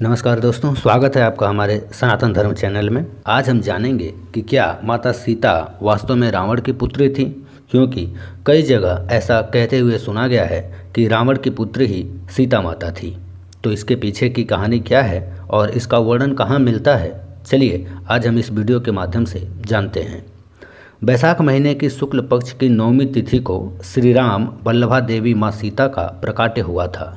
नमस्कार दोस्तों, स्वागत है आपका हमारे सनातन धर्म चैनल में। आज हम जानेंगे कि क्या माता सीता वास्तव में रावण की पुत्री थी, क्योंकि कई जगह ऐसा कहते हुए सुना गया है कि रावण की पुत्री ही सीता माता थी। तो इसके पीछे की कहानी क्या है और इसका वर्णन कहाँ मिलता है, चलिए आज हम इस वीडियो के माध्यम से जानते हैं। बैसाख महीने की शुक्ल पक्ष की नौमी तिथि को श्री राम वल्लभा देवी माँ सीता का प्रकाट्य हुआ था।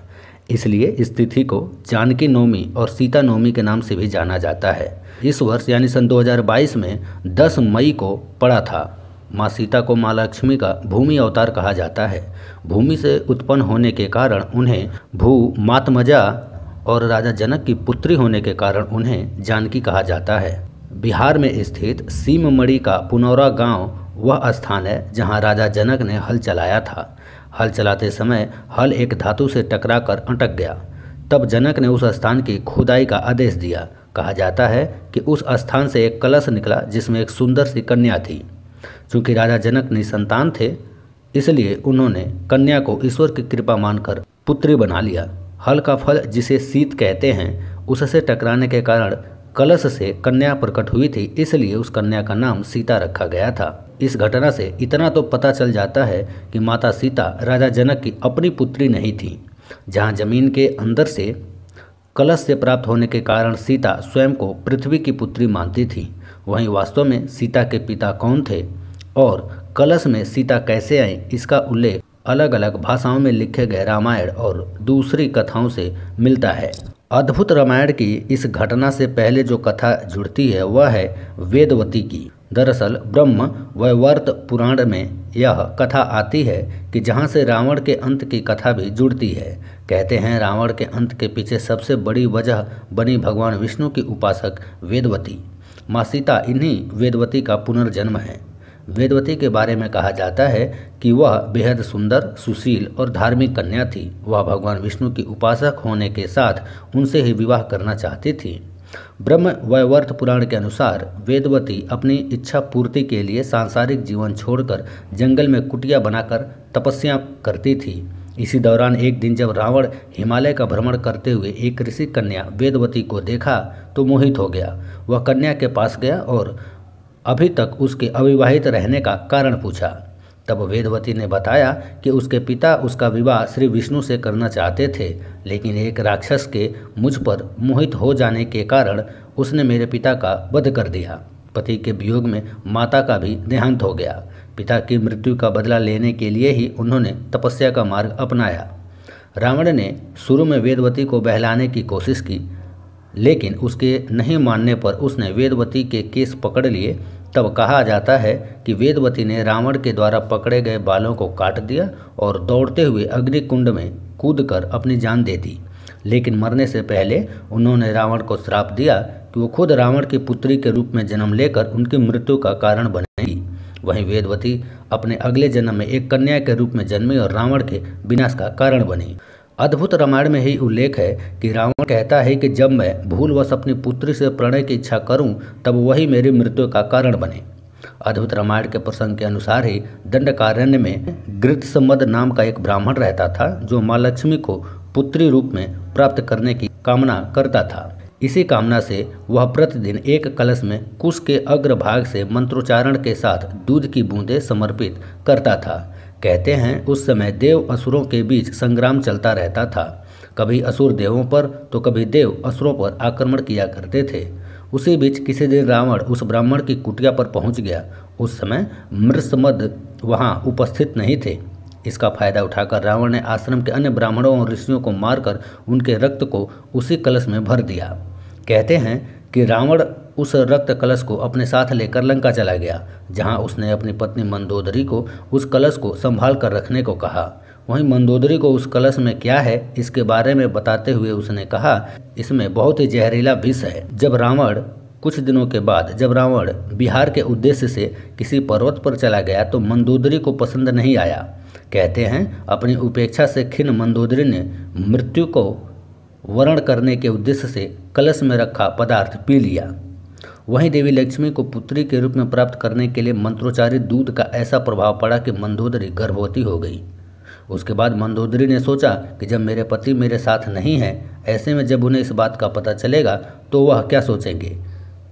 इसलिए इस तिथि को जानकी नवमी और सीता नवमी के नाम से भी जाना जाता है। इस वर्ष यानी सन 2022 में 10 मई को पड़ा था। माँ सीता को माँ लक्ष्मी का भूमि अवतार कहा जाता है। भूमि से उत्पन्न होने के कारण उन्हें भू मातमजा और राजा जनक की पुत्री होने के कारण उन्हें जानकी कहा जाता है। बिहार में स्थित सीममढ़ी का पुनौरा गाँव वह स्थान है जहाँ राजा जनक ने हल चलाया था। हल चलाते समय हल एक धातु से टकराकर अटक गया। तब जनक ने उस स्थान की खुदाई का आदेश दिया। कहा जाता है कि उस स्थान से एक कलश निकला जिसमें एक सुंदर सी कन्या थी। चूँकि राजा जनक निसंतान थे, इसलिए उन्होंने कन्या को ईश्वर की कृपा मानकर पुत्री बना लिया। हल का फल जिसे सीत कहते हैं, उससे टकराने के कारण कलश से कन्या प्रकट हुई थी, इसलिए उस कन्या का नाम सीता रखा गया था। इस घटना से इतना तो पता चल जाता है कि माता सीता राजा जनक की अपनी पुत्री नहीं थी। जहाँ ज़मीन के अंदर से कलश से प्राप्त होने के कारण सीता स्वयं को पृथ्वी की पुत्री मानती थी, वहीं वास्तव में सीता के पिता कौन थे और कलश में सीता कैसे आई, इसका उल्लेख अलग अलग भाषाओं में लिखे गए रामायण और दूसरी कथाओं से मिलता है। अद्भुत रामायण की इस घटना से पहले जो कथा जुड़ती है, वह है वेदवती की। दरअसल ब्रह्म वैवर्त पुराण में यह कथा आती है कि जहाँ से रावण के अंत की कथा भी जुड़ती है। कहते हैं रावण के अंत के पीछे सबसे बड़ी वजह बनी भगवान विष्णु की उपासक वेदवती। माँ सीता इन्हीं वेदवती का पुनर्जन्म है। वेदवती के बारे में कहा जाता है कि वह बेहद सुंदर, सुशील और धार्मिक कन्या थी। वह भगवान विष्णु की उपासक होने के साथ उनसे ही विवाह करना चाहती थी। ब्रह्म वैवर्त पुराण के अनुसार वेदवती अपनी इच्छा पूर्ति के लिए सांसारिक जीवन छोड़कर जंगल में कुटिया बनाकर तपस्या करती थी। इसी दौरान एक दिन जब रावण हिमालय का भ्रमण करते हुए एक ऋषि कन्या वेदवती को देखा तो मोहित हो गया। वह कन्या के पास गया और अभी तक उसके अविवाहित रहने का कारण पूछा। तब वेदवती ने बताया कि उसके पिता उसका विवाह श्री विष्णु से करना चाहते थे, लेकिन एक राक्षस के मुझ पर मोहित हो जाने के कारण उसने मेरे पिता का वध कर दिया। पति के वियोग में माता का भी देहांत हो गया। पिता की मृत्यु का बदला लेने के लिए ही उन्होंने तपस्या का मार्ग अपनाया। रावण ने शुरू में वेदवती को बहलाने की कोशिश की, लेकिन उसके नहीं मानने पर उसने वेदवती के केस पकड़ लिए तब कहा जाता है कि वेदवती ने रावण के द्वारा पकड़े गए बालों को काट दिया और दौड़ते हुए अग्निकुंड में कूदकर अपनी जान दे दी। लेकिन मरने से पहले उन्होंने रावण को श्राप दिया कि वो खुद रावण की पुत्री के रूप में जन्म लेकर उनकी मृत्यु का कारण बनेगी। वहीं वेदवती अपने अगले जन्म में एक कन्या के रूप में जन्मी और रावण के विनाश का कारण बनी। अद्भुत रामायण में ही उल्लेख है कि रावण कहता है कि जब मैं भूलवश अपनी पुत्री से प्रणय की इच्छा करूँ, तब वही मेरी मृत्यु का कारण बने। अद्भुत रामायण के प्रसंग के अनुसार ही दंडकारण्य में गृतसमद नाम का एक ब्राह्मण रहता था, जो माँ लक्ष्मी को पुत्री रूप में प्राप्त करने की कामना करता था। इसी कामना से वह प्रतिदिन एक कलश में कुश के अग्रभाग से मंत्रोच्चारण के साथ दूध की बूंदें समर्पित करता था। कहते हैं, उस समय देव असुरों के बीच संग्राम चलता रहता था। कभी असुर देवों पर तो कभी देव असुरों पर आक्रमण किया करते थे। उसी बीच किसी दिन रावण उस ब्राह्मण की कुटिया पर पहुँच गया। उस समय मृसमद वहाँ उपस्थित नहीं थे। इसका फ़ायदा उठाकर रावण ने आश्रम के अन्य ब्राह्मणों और ऋषियों को मारकर उनके रक्त को उसी कलश में भर दिया। कहते हैं कि रावण उस रक्त कलश को अपने साथ लेकर लंका चला गया, जहाँ उसने अपनी पत्नी मंदोदरी को उस कलश को संभाल कर रखने को कहा। वहीं मंदोदरी को उस कलश में क्या है, इसके बारे में बताते हुए उसने कहा, इसमें बहुत ही जहरीला विष है। जब रावण, कुछ दिनों के बाद जब रावण बिहार के उद्देश्य से किसी पर्वत पर चला गया तो मंदोदरी को पसंद नहीं आया। कहते हैं, अपनी उपेक्षा से खिन मंदोदरी ने मृत्यु को वर्ण करने के उद्देश्य से कलश में रखा पदार्थ पी लिया। वहीं देवी लक्ष्मी को पुत्री के रूप में प्राप्त करने के लिए मंत्रोच्चारित दूध का ऐसा प्रभाव पड़ा कि मंदोदरी गर्भवती हो गई। उसके बाद मंदोदरी ने सोचा कि जब मेरे पति मेरे साथ नहीं हैं, ऐसे में जब उन्हें इस बात का पता चलेगा तो वह क्या सोचेंगे?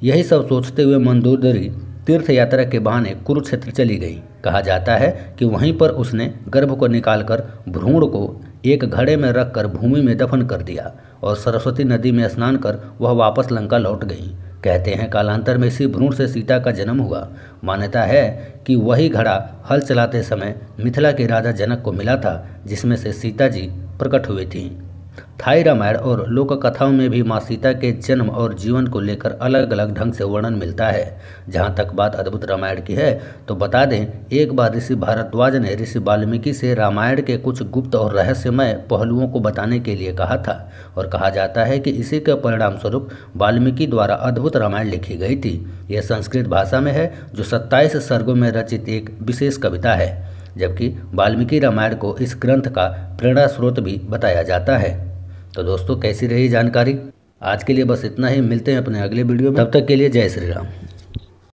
यही सब सोचते हुए मंदोदरी तीर्थ यात्रा के बहाने कुरुक्षेत्र चली गई। कहा जाता है कि वहीं पर उसने गर्भ को निकालकर भ्रूण को एक घड़े में रखकर भूमि में दफन कर दिया और सरस्वती नदी में स्नान कर वह वापस लंका लौट गई। कहते हैं, कालांतर में इसी भ्रूण से सीता का जन्म हुआ। मान्यता है कि वही घड़ा हल चलाते समय मिथिला के राजा जनक को मिला था, जिसमें से सीता जी प्रकट हुई थीं। थाई रामायण और लोक कथाओं में भी माँ सीता के जन्म और जीवन को लेकर अलग अलग ढंग से वर्णन मिलता है। जहाँ तक बात अद्भुत रामायण की है तो बता दें, एक बार ऋषि भारद्वाज ने ऋषि वाल्मीकि से रामायण के कुछ गुप्त और रहस्यमय पहलुओं को बताने के लिए कहा था और कहा जाता है कि इसी के परिणाम स्वरूप वाल्मीकि द्वारा अद्भुत रामायण लिखी गई थी। यह संस्कृत भाषा में है, जो सत्ताईस सर्गों में रचित एक विशेष कविता है, जबकि वाल्मीकि रामायण को इस ग्रंथ का प्रेरणा स्रोत भी बताया जाता है। तो दोस्तों, कैसी रही जानकारी? आज के लिए बस इतना ही। मिलते हैं अपने अगले वीडियो में। तब तक के लिए जय श्री राम।